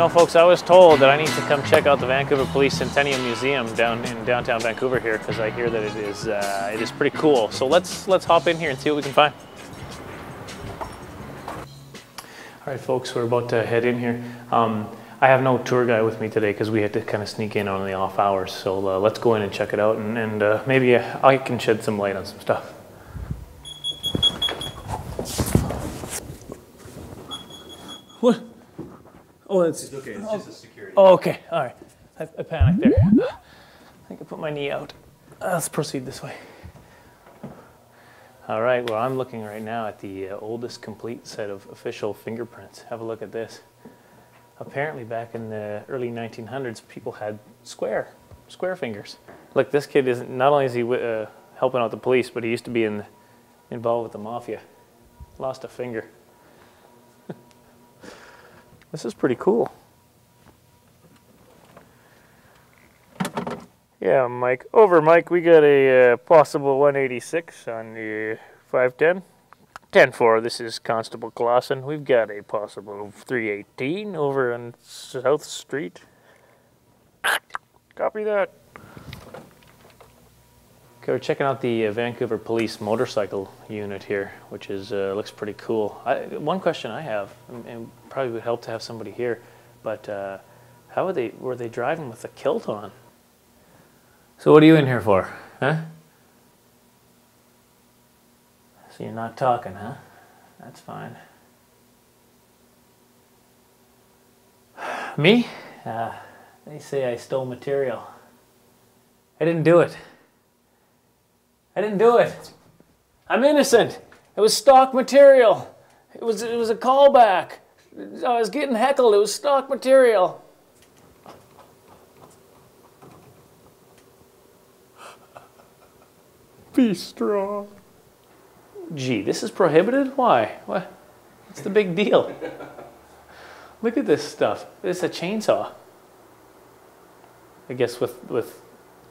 Know, folks, I was told that I need to come check out the Vancouver Police Centennial Museum down in downtown Vancouver here because I hear that it is uh, it is pretty cool. So let's let's hop in here and see what we can find. All right, folks, we're about to head in here. Um, I have no tour guide with me today because we had to kind of sneak in on the off hours. So uh, let's go in and check it out, and, and uh, maybe I can shed some light on some stuff. What? Oh, it's okay. It's just a security. Oh, okay. All right. I, I panicked there. I think I put my knee out. Uh, let's proceed this way. All right. Well, I'm looking right now at the uh, oldest complete set of official fingerprints. Have a look at this. Apparently, back in the early 1900s, people had square, square fingers. Look, this kid isn't. Not only is he uh, helping out the police, but he used to be in, involved with the mafia. Lost a finger. This is pretty cool. Yeah, Mike. Over, Mike. We got a uh, possible 186 on the 510. 10-4, this is Constable Clausen. We've got a possible 318 over on South Street. Copy that. Okay, we're checking out the uh, Vancouver Police motorcycle unit here, which is uh, looks pretty cool. I, one question I have, and, probably would help to have somebody here, but uh, how were they were they driving with a kilt on? So what are you in here for, huh? So you're not talking, huh? That's fine. Me? Uh, they say I stole material. I didn't do it. I didn't do it. I'm innocent. It was stock material. It was it was a callback. I was getting heckled. It was stock material. Be strong. Gee, this is prohibited? Why? What? What's the big deal? Look at this stuff. It's a chainsaw. I guess with with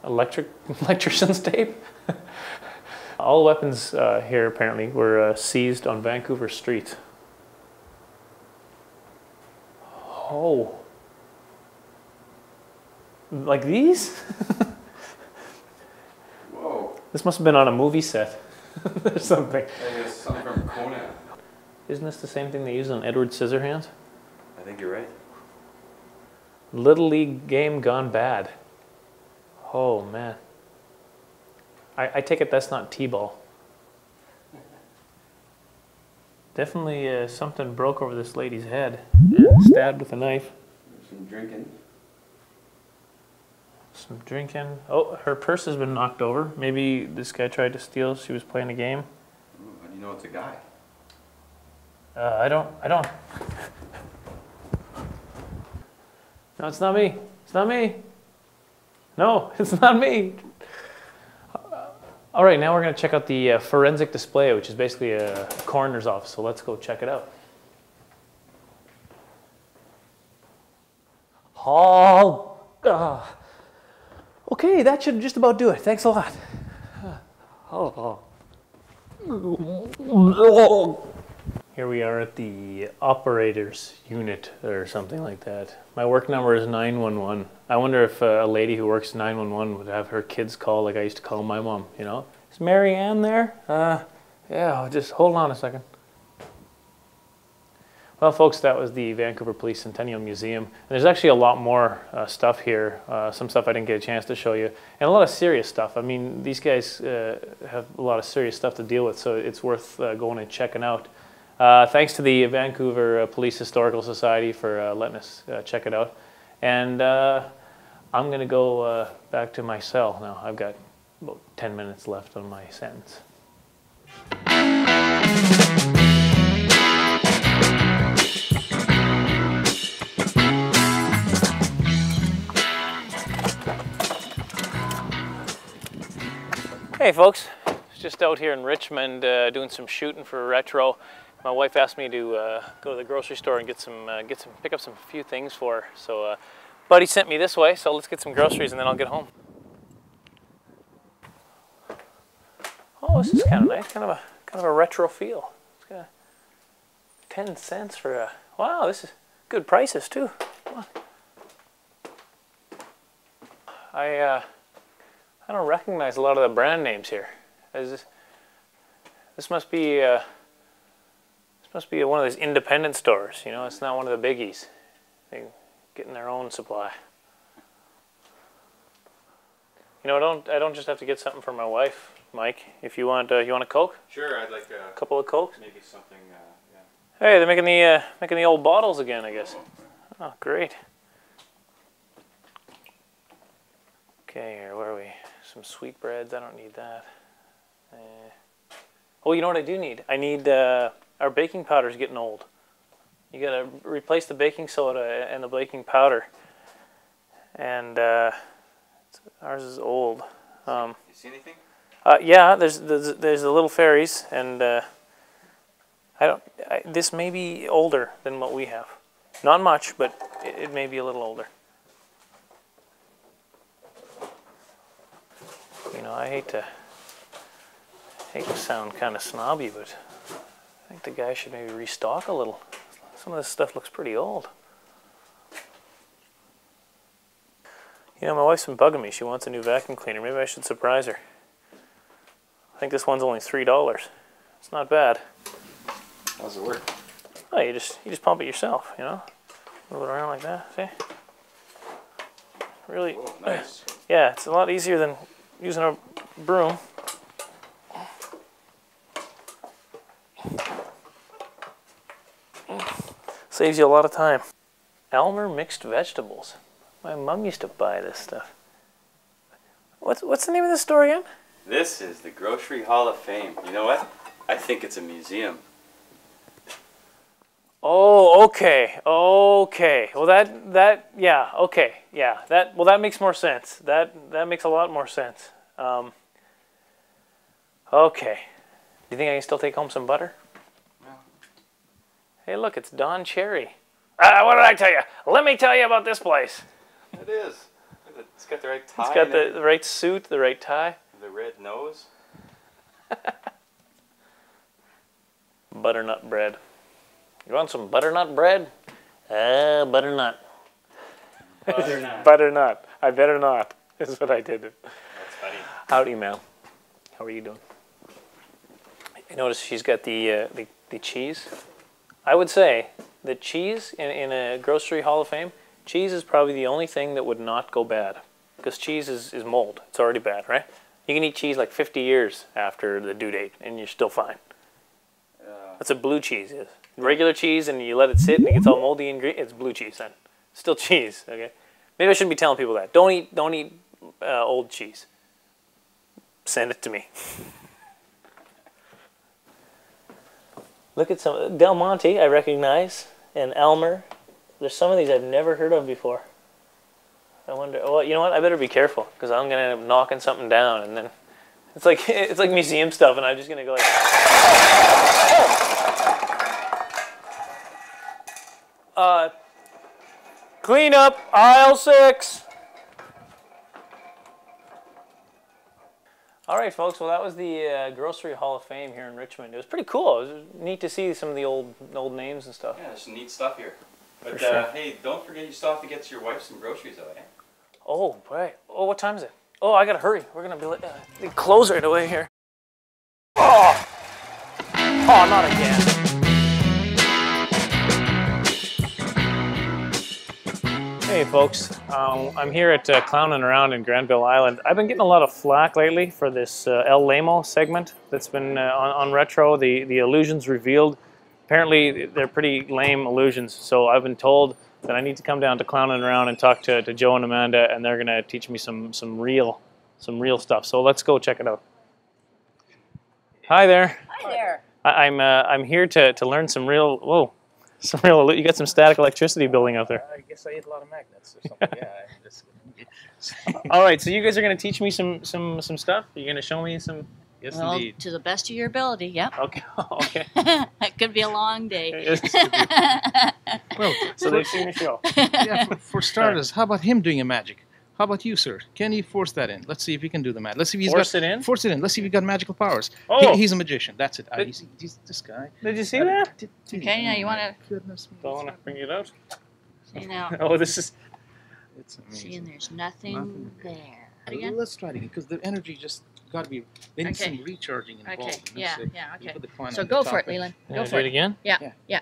electric electrician's tape. All weapons uh, here apparently were uh, seized on Vancouver Street. Oh. Like these? Whoa. This must have been on a movie set or something. Hey, something from Conan. Isn't this the same thing they use on Edward Scissorhands? I think you're right. Little League game gone bad. Oh man. I, I take it that's not T-ball. Definitely uh, something broke over this lady's head. Stabbed with a knife. Some drinking. Some drinking. Oh, her purse has been knocked over. Maybe this guy tried to steal. She was playing a game. Ooh, how do you know it's a guy? Uh, I don't. I don't. No, it's not me. It's not me. No, it's not me. All right, now we're going to check out the uh, forensic display, which is basically a coroner's office. So let's go check it out. Uh, okay, that should just about do it. Thanks a lot. Here we are at the operators unit or something like that. My work number is 911. I wonder if uh, a lady who works 911 would have her kids call like I used to call my mom, you know? Is Mary Ann there? Uh, yeah, just hold on a second. Well, folks, that was the Vancouver Police Centennial Museum. And there's actually a lot more uh, stuff here, uh, some stuff I didn't get a chance to show you, and a lot of serious stuff. I mean, these guys uh, have a lot of serious stuff to deal with, so it's worth uh, going and checking out. Uh, thanks to the Vancouver uh, Police Historical Society for letting us check it out. And I'm going to go back to my cell now. I've got about 10 minutes left on my sentence. Hey folks, just out here in Richmond uh, doing some shooting for Retro. My wife asked me to uh, go to the grocery store and get some, uh, get some, pick up some few things for her. So, uh, Buddy sent me this way, so let's get some groceries and then I'll get home. Oh, this is kind of nice, kind of a kind of a retro feel. It's got ten cents for a wow. This is good prices too. I uh, I don't recognize a lot of the brand names here. this, this must be uh, this must be one of those independent stores. You know, it's not one of the biggies. They're getting their own supply. You know, I don't I don't just have to get something for my wife, Mike. If you want, uh, you want a Coke, Sure, I'd like a uh, couple of Cokes. maybe something. Uh, yeah. Hey, they're making the uh, making the old bottles again, I guess. Oh, great. Okay, here, where are we? Some sweetbreads. I don't need that. Eh. Oh, you know what I do need? I need uh, our baking powder's getting old. You gotta replace the baking soda and the baking powder. And uh, ours is old. Um, You see anything? uh, yeah, there's, there's there's the little fairies, and uh, I don't. I, this may be older than what we have. Not much, but it, it may be a little older. You know, I hate to hate to sound kind of snobby, but I think the guy should maybe restock a little. Some of this stuff looks pretty old. You know, my wife's been bugging me. She wants a new vacuum cleaner. Maybe I should surprise her. I think this one's only three dollars. It's not bad. How's it work? Oh, you just you just pump it yourself, you know, move it around like that. See, really, Oh, nice. yeah, it's a lot easier than using a broom. Saves you a lot of time. Aylmer mixed vegetables. My mom used to buy this stuff. What's what's the name of this store again? This is the Grocery Hall of Fame. You know what? I think it's a museum. Oh, okay, okay. Well, that that yeah, okay, yeah. That well, that makes more sense. That that makes a lot more sense. Um, okay. Do you think I can still take home some butter? Well. Hey, look, it's Don Cherry. Ah, what did I tell you? Let me tell you about this place. It is. It's got the right tie. It's got the, the right suit, the right tie. the red nose. Butternut bread. You want some butternut bread? Uh, butternut. Butternut. butternut. I better not. Is what I did. That's funny. Howdy, Mel. How are you doing? You notice she's got the, uh, the the cheese. I would say the cheese in, in a grocery hall of fame, cheese is probably the only thing that would not go bad. Because cheese is, is mold. It's already bad, right? You can eat cheese like 50 years after the due date and you're still fine. That's what blue cheese is. Regular cheese and you let it sit and it gets all moldy and green, it's blue cheese then. Still cheese, okay? Maybe I shouldn't be telling people that. Don't eat don't eat uh, old cheese. Send it to me. Look at some Del Monte I recognize and Aylmer. There's some of these I've never heard of before. I wonder. Well, you know what? I better be careful because I'm gonna end up knocking something down and then it's like it's like museum stuff and I'm just gonna go like. Uh, clean up aisle six. All right, folks. Well, that was the uh, Grocery Hall of Fame here in Richmond. It was pretty cool. It was neat to see some of the old old names and stuff. yeah, there's some neat stuff here. But sure. uh, hey, don't forget you still have to get your wife some groceries out, eh? Oh, right. Oh, what time is it? Oh, I gotta hurry. We're gonna be late. Uh, close right away here. Oh, oh, not again. Hey, folks. Um, I'm here at uh, Clowning Around in Granville Island. I've been getting a lot of flack lately for this uh, El Lamo segment that's been uh, on, on Retro, the, the illusions revealed. Apparently, they're pretty lame illusions, so I've been told that I need to come down to Clowning Around and talk to, to Joe and Amanda, and they're going to teach me some, some real some real stuff. So let's go check it out. Hi there. Hi there. I, I'm uh, I'm here to, to learn some real whoa, some real. You got some static electricity building out there. I guess I ate a lot of magnets or something. yeah. Just, All right, so you guys are gonna teach me some some some stuff. You're gonna show me some. yes, well, indeed. to the best of your ability, yep. Okay, okay. it could be a long day. Well, so they've seen the show. yeah, for, for starters, how about him doing a magic? How about you, sir? Can you force that in? Let's see if he can do the math. Let's see if he's Force got it in? force it in. Let's see if he's got magical powers. Oh. He, he's a magician. That's it. Ah, But- he's, he's this guy. Did you see that? Did- did- Okay, now you oh wanna- Goodness me. Don't want to bring it out. See now. Oh, this is. It's See, and there's nothing, Nothing. there. Again? Let's try it again because the energy just got to be. They need Okay. some recharging involved. Okay, yeah, see. yeah, okay. put the coin So go top for it, Leland. Go I for do it it. again? Yeah, Yeah. yeah.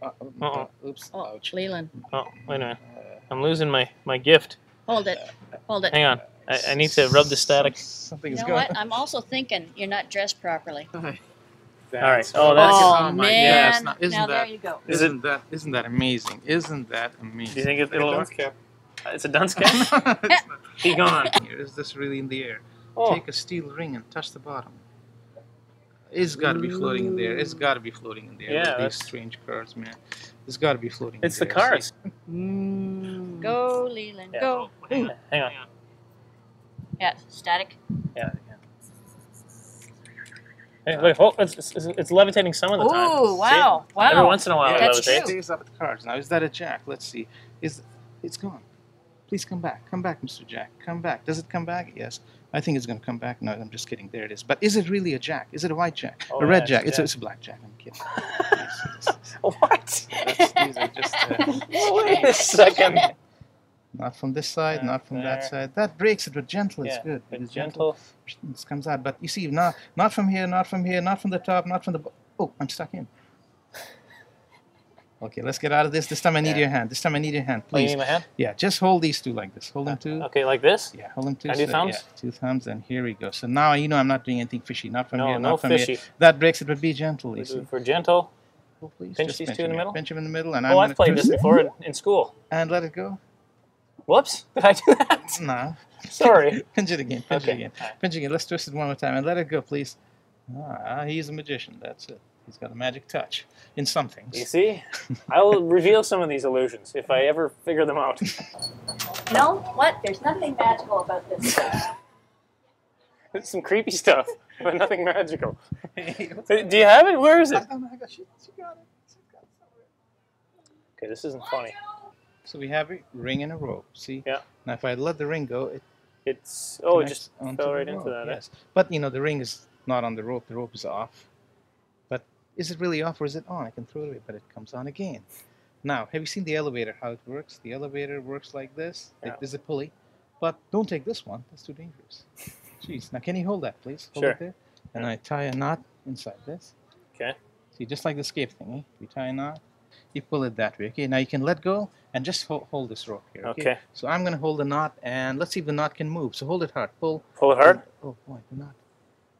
Uh, oh, Uh-oh. uh, oops. Oh, Ouch. Leland, Oh, wait a minute. Uh, I'm losing my, my gift. Hold it, hold it. Hang on. I, I need to rub the static. Something You know going what? I'm also thinking you're not dressed properly. on. All right. Oh, that's. oh, my- man. yes, now, isn't now there you go. Is it- Isn't that isn't that amazing? Isn't that amazing? Do you think it, it'll work? cap. It's a dunce cap? It's not- Be gone. Here, Is this really in the air? Oh, Take a steel ring and touch the bottom. It's got to be floating in there. It's got to be floating in there. Yeah, with these strange cards, man. It's got to be floating. it's in the there. See? cards. Go, Leland, Yeah. go. Hang on. Yeah, static. Yeah. Hey, look, oh, it's, it's, it's levitating some of the time. Oh, See? wow, wow. Every once in a while, it That's levitates. true. There's up the cards. Now, is that a jack? Let's see. Is it's gone? Please come back. Come back, Mr. Jack. Come back. Does it come back? Yes. I think it's going to come back. No, I'm just kidding. There it is. But is it really a jack? Is it a white jack? Oh, a red yeah, jack? it's It's a a, it's a black jack. I'm kidding. Yes, yes, yes. What? That's- these are just uh, Wait a second. Not from this side, not from that side. That breaks it, but gentle is Yeah, good. It's It's gentle. It comes out. But you see, not not from here, not from here, not from the top, not from the. Oh, I'm stuck in. Okay, let's get out of this. This time I need Yeah. your hand. This time I need your hand, Oh, you please. need my hand? Yeah, just hold these two like this. Hold them uh, two. Okay, like this? Yeah, hold them two. Do so- thumbs? Yeah, two thumbs, and here we go. So now you know I'm not doing anything fishy. Not from No, here, no not from fishy. here. That breaks it, but be gentle. For gentle. Oh, please, pinch just these pinch two in the middle? Pinch them in the middle, and oh, I'm Oh, I've played this before in, in school. And let it go. Whoops. Did I do that? No. Sorry. pinch it again. Pinch Okay. it again. Alright. Pinch it again. Let's twist it one more time and let it go, please. Ah, he's a magician. That's it. He's got a magic touch in some things. You see? I will reveal some of these illusions if I ever figure them out. No, what? There's nothing magical about this. It's some creepy stuff, but nothing magical. Do you have it? Where is it? don't know. I got she, she got it. She got it somewhere. Okay, this isn't funny. So we have a ring and a rope. See? Yeah. Now if I let the ring go, it It's oh, it just fell right into that. eh? Yes. But you know the ring is not on the rope. The rope is off. But is it really off or is it on? I can throw it away, but it comes on again. Now, have you seen the elevator? How it works? The elevator works like this. Yeah. There's a pulley, but don't take this one. That's too dangerous. Jeez. Now, can you hold that, please? Hold Sure. it there. And I tie a knot inside this. Okay. See, just like the escape thingy, eh? You tie a knot, you pull it that way. Okay. Now you can let go and just hold, hold this rope here. Okay? Okay. So I'm gonna hold the knot, and let's see if the knot can move. So hold it hard. Pull. Pull it hard. Oh, oh boy, the knot.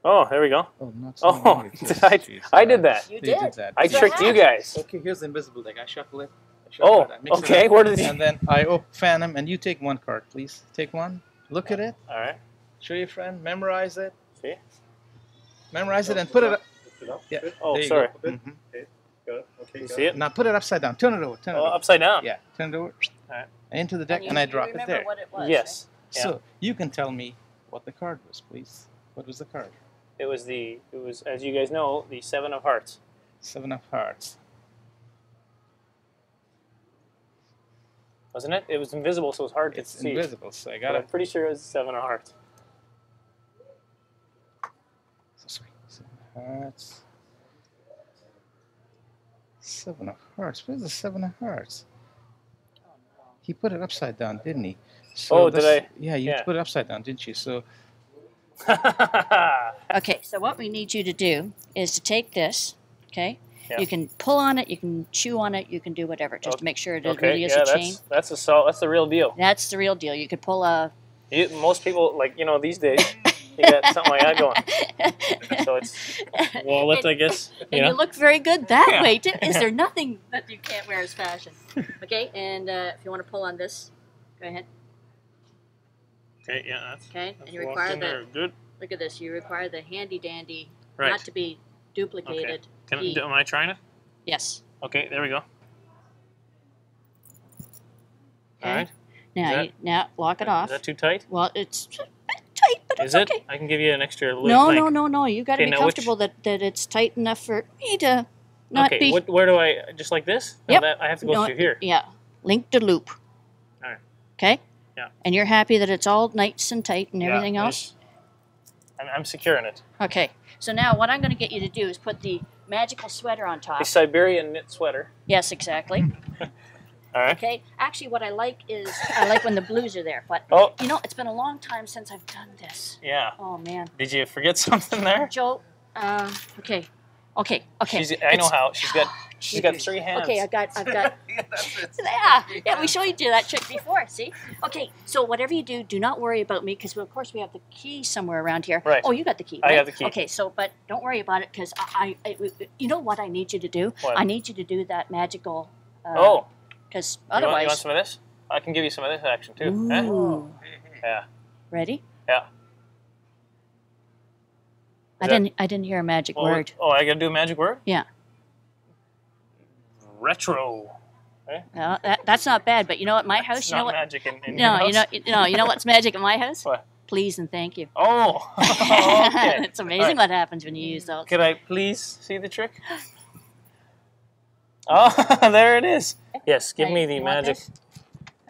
Oh, there we go. Oh, the knot's Oh, did I? Jeez, I did that. You you did. that. I So tricked you guys. Okay, here's the invisible deck. I shuffle it. I shuffle Oh, it, I it okay. Where did you? And then I op- fan them, and you take one card, please. Take one. Look at it. All right. Show your friend. Memorize it. See? Memorize it and put it. Up. It up. Yeah. Oh, there you sorry. Go. Mhm. You see it? Now put it upside down. Turn it over. Turn it Oh, over. upside down. Yeah. Turn it over. Alright. Into the deck, you, and I you drop it there. what it was. Yes. Yeah. So you can tell me what the card was, please. What was the card? It was the. It was, as you guys know, the seven of hearts. Seven of Hearts. Wasn't it? It was invisible, so it was hard to see. It's invisible, so I got it. I'm pretty sure it was seven of hearts. Sorry. Seven of Hearts. Seven of Hearts. Where's the Seven of Hearts? He put it upside down, didn't he? So Oh, did I? Yeah, you Yeah. put it upside down, didn't you? So Okay, so what we need you to do is to take this, okay? Yeah. You can pull on it, you can chew on it, you can do whatever, just to make sure it okay. really is yeah, a chain. that's that's a sol- That's the real deal. That's the real deal. You could pull a. You, most people, like you know, these days, you got something like that going. So it's wallet, I guess. You and know. you look very good that Yeah. way too. Is there nothing that you can't wear as fashion? Okay, and uh, if you want to pull on this, go ahead. Okay. Yeah. That's. Okay, that's and you require in the Good. look at this. You require the handy dandy, Right. not to be duplicated. Can, key. am I trying it? Yes. Okay. There we go. Okay. All right. Now, that- you, now lock it off. Is that too tight? well, it's a bit tight, but Is it? okay. I can give you an extra. li- No, link. no, no, no. You got to Okay, be now which- comfortable that, that it's tight enough for me to not okay. be. What, where do I? Just like this? No, Yep. that, I have to go no, through here. Yeah. Link to loop. Alright. Okay. Yeah. And you're happy that it's all nice and tight and everything it else? I'm, I'm securing it. Okay. So now what I'm going to get you to do is put the magical sweater on top. The Siberian knit sweater. Yes, exactly. All right. Okay. Actually, what I like is I like when the blues are there. But Oh, you know, it's been a long time since I've done this. yeah. Oh man, Did you forget something there? Joe. Uh, okay. Okay. Okay. She's, I know how. She's got she's got three hands. Okay, I've got, I've got. yeah, yeah. We showed you that trick before. See. Okay. So whatever you do, do not worry about me because of course we have the key somewhere around here. Right. Oh, you got the key. I right? got the key. Okay. So, but don't worry about it because I, I, I, you know what I need you to do? What? I need you to do that magical. Uh, oh, Because you want, you want some of this? I can give you some of this action too. eh? Ooh. Yeah. Ready? Yeah. I that- didn't. I didn't hear a magic Well, word. Oh, I gotta do a magic word? Yeah. Retro. Uh, that, that's not bad, but you know what? My house. It's you not know what? magic in, in No, your you know, house? you know, you know what's magic in my house? What? Please and thank you. Oh, okay. it's amazing Alright. what happens when you use those. Could I please see the trick? Oh, there it is. Yes, give Now, me the magic. this?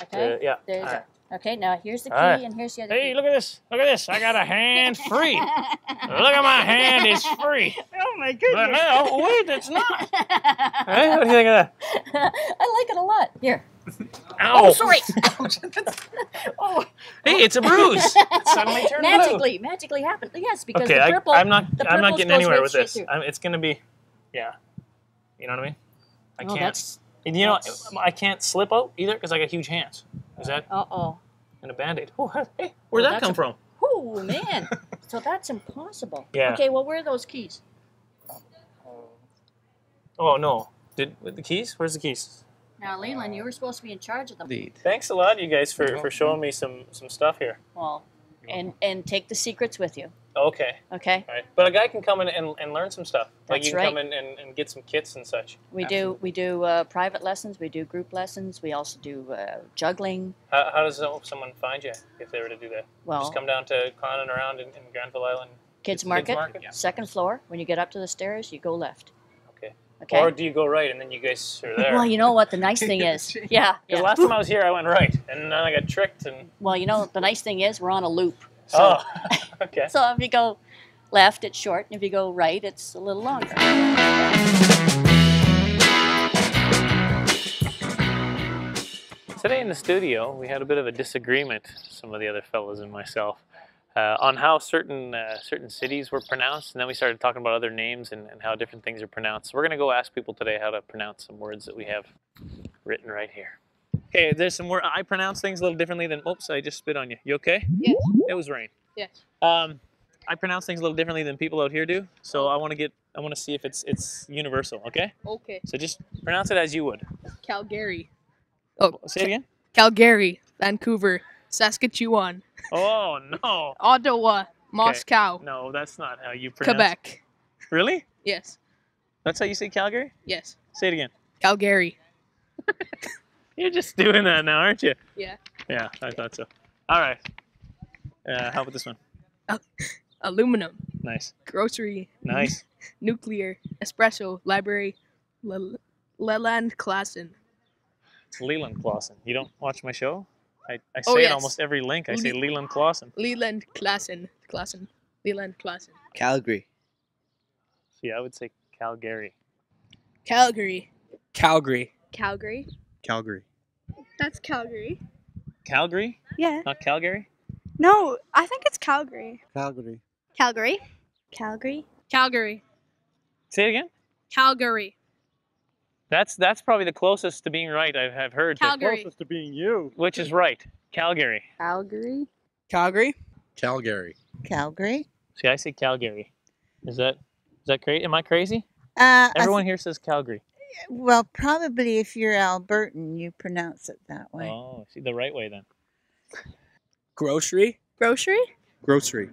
Okay. uh, yeah. There's Alright. okay. Now here's the key, Alright. and here's the other Hey, key. look at this. Look at this. I got a hand free. look at my hand. It's free. oh my But now, wait, it's not. Hey, what do you think of that? I like it a lot. Here. Ow. Oh, sorry. oh, Hey, it's a bruise. It suddenly turned blue. magically, magically happened. Yes, because Okay, the I, purple. I'm not. I'm not getting anywhere right with this. I'm, it's gonna be, yeah. You know what I mean? I oh, can't. that's. and you know, I can't slip out either because I got huge hands. Is that Uh oh. and a band-aid? Oh, hey, where'd Well, that come a- from? Oh man. so that's impossible. Yeah. Okay. Well, where are those keys? Oh no. Did with the keys? Where's the keys? Now, Leland, you were supposed to be in charge of them. Indeed. Thanks a lot, you guys, for, for showing me some some stuff here. Well, and and take the secrets with you. Okay, Okay. all right. But a guy can come in and, and learn some stuff. Like That's you can right. come in and, and get some kits and such. We do we do uh, private lessons. We do group lessons. We also do uh, juggling. How, how does someone find you if they were to do that? Well, Just come down to clowning around in, in Granville Island. kids Kids market, Market, yeah. second floor. When you get up to the stairs, you go left. Okay. Or do you go right and then you guys are there? well, you know what the nice thing is. Yeah. Because yeah. last time I was here, I went right, and then I got tricked. And Well, you know the nice thing is we're on a loop. So oh, okay. so if you go left, it's short, and if you go right, it's a little longer. Today in the studio, we had a bit of a disagreement, some of the other fellows and myself, uh, on how certain uh, certain cities were pronounced, and then we started talking about other names and, and how different things are pronounced. So we're going to go ask people today how to pronounce some words that we have written right here. Okay, there's some word I pronounce things a little differently than. Oops, I just spit on you. You okay? Yes. It was rain. Yes. Um, I pronounce things a little differently than people out here do, so I want to get. I want to see if it's it's universal. Okay, Okay. so just pronounce it as you would. Calgary. Oh, Say it again. Calgary, Vancouver, Saskatchewan, Oh no. Ottawa, Moscow, No, that's not how you pronounce. Quebec. Really? Yes. That's how you say Calgary? Yes. Say it again. Calgary. You're just doing that now, aren't you? Yeah. Yeah, I thought so. All right. Uh, how about this one? Aluminum, Nice. grocery, Nice. nuclear, espresso, library, Le- Leland Klassen. Leland Clausen. You don't watch my show? I, I oh, say Oh, it almost every link. I say Leland Clausen. Leland Klassen. Klassen. Leland Klassen. Calgary. See, I would say Calgary. Calgary. Calgary. Calgary. Calgary. That's Calgary. Calgary? Yeah. Not Calgary? No, I think it's Calgary. Calgary. Calgary. Calgary. Calgary. Say it again. Calgary. That's that's probably the closest to being right I've, I've heard. Calgary. to being you. Which is right. Calgary. Calgary. Calgary. Calgary. Calgary. See, I say Calgary. Is that is that crazy? Am I crazy? Uh, I th- Everyone here says Calgary. well, probably if you're Albertan, you pronounce it that way. Oh, see the right way then. Grocery. Grocery. Grocery.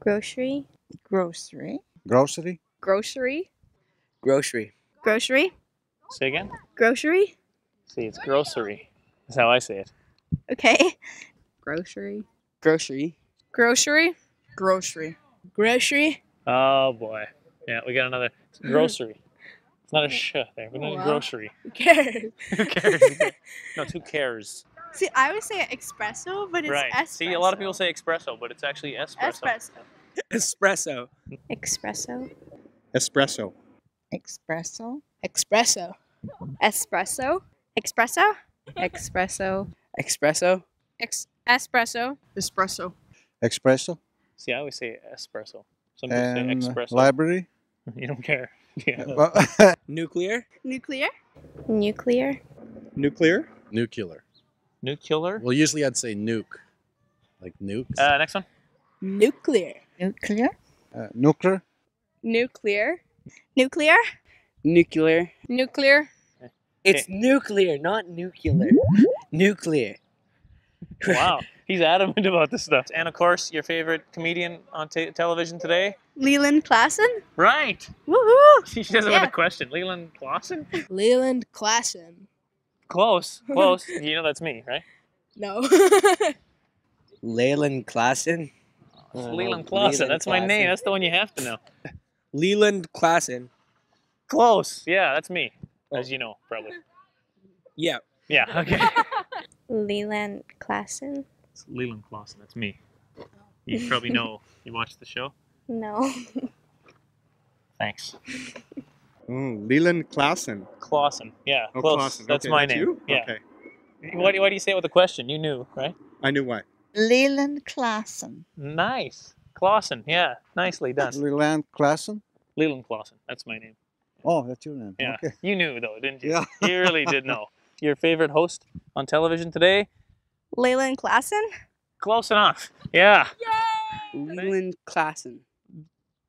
Grocery. Grocery. Grocery. Grocery. Grocery. Grocery. Say again. Grocery. See, it's grocery. That's how I say it. Okay. Grocery. Grocery. Grocery. Grocery. Grocery. Oh boy. Yeah, we got another it's grocery. It's not a sh there, but Oh, a wow. grocery. Who cares? Who cares? no, who cares? See, I would say espresso, but it's right. espresso. See, a lot of people say espresso, but it's actually espresso. espresso. Espresso. Espresso. Espresso. Espresso. Espresso. Espresso. Espresso. Espresso. Espresso. Ex- espresso. Espresso. Espresso. See, I always say espresso. Some people say And espresso. library. you don't care. Yeah. Well, Nuclear. Nuclear. Nuclear. Nuclear? Nuclear. Nuclear. Well, usually I'd say nuke. Like nukes. Uh, next one. Nuclear. Nuclear. uh, nuclear. Nuclear. Nuclear. Nuclear. Nuclear. It's nuclear, not nuclear. nuclear. Wow, he's adamant about this stuff. And of course, your favorite comedian on te- television today. Leland Klassen. Right. Woohoo! She doesn't Yeah. have a question. Leland Clausen. Leland Klassen. Close. Close. you know that's me, right? No. Leland Klassen. It's Leland Clausen. Leland That's my name. That's the one you have to know. Leland Klassen. Close. Yeah, that's me. As you know, probably. Yeah. Yeah. Okay. Leland Klassen. It's Leland Clausen. That's me. You probably know. You watched the show. No. Thanks. Mm, Leland Klassen. Clausen. Yeah. Oh, close. Clausen. That's okay, my that's name. You? Yeah. Okay. Why, do- why do you say it with a question? You knew, right? I knew why. Leland Klassen. Nice. Clausen. Yeah. Nicely done. Leland Klassen. Leland Clausen. That's my name. Oh, that's your name. Yeah. Okay. You knew though, didn't you? Yeah. You really did know. Your favorite host on television today? Leland Klassen. Close enough. Yeah. Yay! Leland Klassen.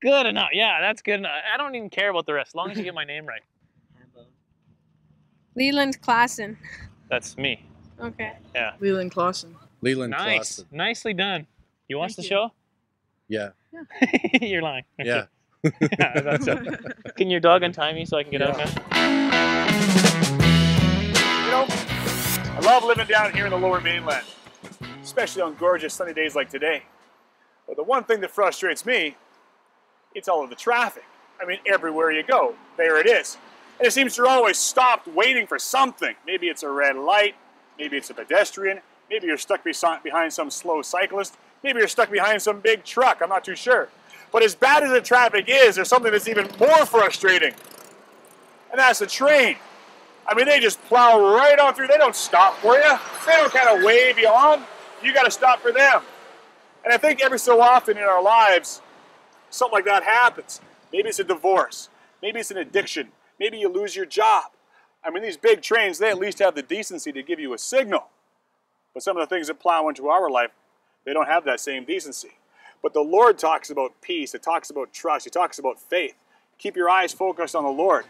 Good enough. Yeah, that's good enough. I don't even care about the rest, as long as you get my name right. Leland Klassen. That's me. Okay. Yeah. Leland Klassen. Leland nice. Klassen. Nicely done. You watch Thank the you. show? Yeah. You're lying. Okay. Yeah. Yeah, I so. Can your dog untie me so I can get out now? You know, I love living down here in the lower mainland, especially on gorgeous sunny days like today. But the one thing that frustrates me, it's all of the traffic. I mean, everywhere you go, there it is. And it seems you're always stopped waiting for something. Maybe it's a red light, maybe it's a pedestrian, maybe you're stuck behind some slow cyclist, maybe you're stuck behind some big truck, I'm not too sure. But as bad as the traffic is, there's something that's even more frustrating, and that's the train. I mean, they just plow right on through. They don't stop for you. They don't kind of wave you on. You got to stop for them. And I think every so often in our lives, something like that happens. Maybe it's a divorce. Maybe it's an addiction. Maybe you lose your job. I mean, these big trains, they at least have the decency to give you a signal. But some of the things that plow into our life, they don't have that same decency. But the Lord talks about peace. It talks about trust. He talks about faith. Keep your eyes focused on the Lord.